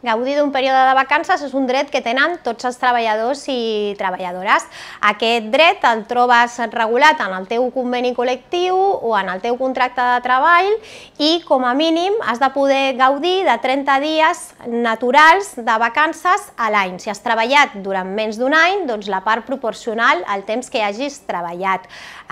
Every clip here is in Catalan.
Gaudir d'un període de vacances és un dret que tenen tots els treballadors i treballadores. Aquest dret el trobes regulat en el teu conveni col·lectiu o en el teu contracte de treball i com a mínim has de poder gaudir de 30 dies naturals de vacances a l'any. Si has treballat durant menys d'un any, doncs la part proporcional al temps que hagis treballat.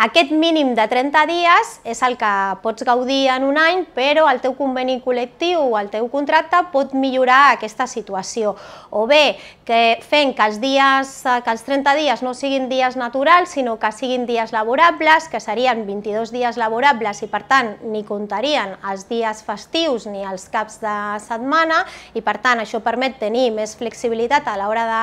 Aquest mínim de 30 dies és el que pots gaudir en un any, però el teu conveni col·lectiu o el teu contracte pot millorar aquesta situació. O bé, que fent que els, dies, que els 30 dies no siguin dies naturals, sinó que siguin dies laborables, que serien 22 dies laborables i per tant ni comptarien els dies festius ni els caps de setmana i per tant això permet tenir més flexibilitat a l'hora de,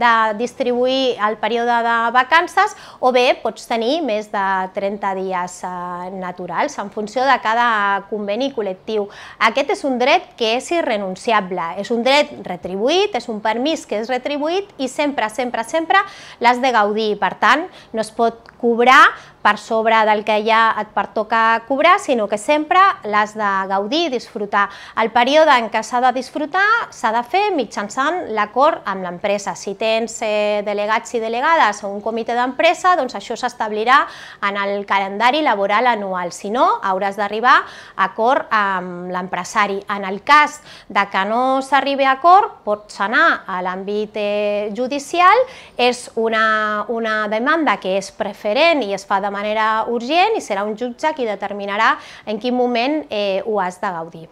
de distribuir el període de vacances o bé pots tenir més de 30 dies eh, naturals en funció de cada conveni col·lectiu. Aquest és un dret que és irrenunciable, és un dret retribuït, és un permís que és retribuït i sempre, sempre, sempre l'has de gaudir. Per tant, no es pot cobrar per sobre del que ja et pertoca cobrar, sinó que sempre l'has de gaudir disfrutar. El període en què s'ha de disfrutar s'ha de fer mitjançant l'acord amb l'empresa. Si tens eh, delegats i delegades o un comitè d'empresa, doncs això s'establirà en el calendari laboral anual. Si no, hauràs d'arribar a acord amb l'empresari. En el cas de que no s'arribi a acord, pots anar a l'àmbit eh, judicial, és una, una demanda que és preferent i es fa de manera urgent i serà un jutge qui determinarà en quin moment eh, ho has de gaudir.